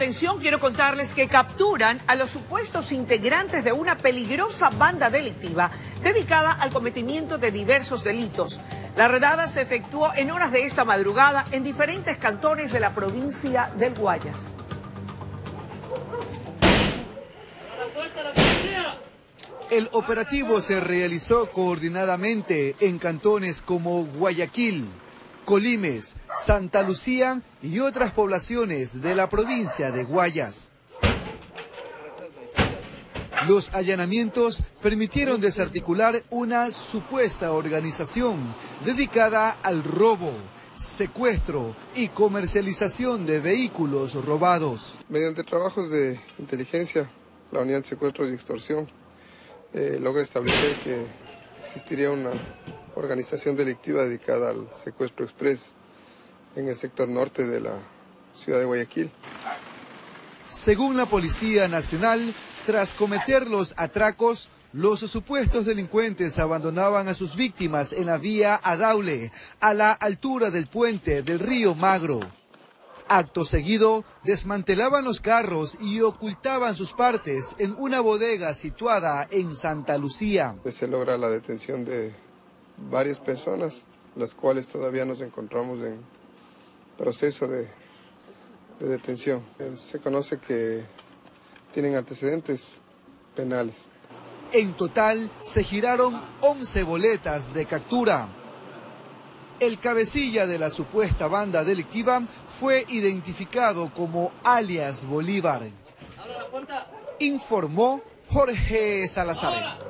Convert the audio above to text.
atención, quiero contarles que capturan a los supuestos integrantes de una peligrosa banda delictiva dedicada al cometimiento de diversos delitos. La redada se efectuó en horas de esta madrugada en diferentes cantones de la provincia del Guayas. El operativo se realizó coordinadamente en cantones como Guayaquil, Colimes, Santa Lucía y otras poblaciones de la provincia de Guayas. Los allanamientos permitieron desarticular una supuesta organización dedicada al robo, secuestro y comercialización de vehículos robados. Mediante trabajos de inteligencia, la unidad de secuestro y extorsión eh, logra establecer que existiría una organización delictiva dedicada al secuestro express en el sector norte de la ciudad de Guayaquil. Según la Policía Nacional, tras cometer los atracos, los supuestos delincuentes abandonaban a sus víctimas en la vía Adaule, a la altura del puente del río Magro. Acto seguido, desmantelaban los carros y ocultaban sus partes en una bodega situada en Santa Lucía. Se logra la detención de varias personas, las cuales todavía nos encontramos en proceso de, de detención. Se conoce que tienen antecedentes penales. En total se giraron 11 boletas de captura. El cabecilla de la supuesta banda delictiva fue identificado como alias Bolívar. Informó Jorge Salazar.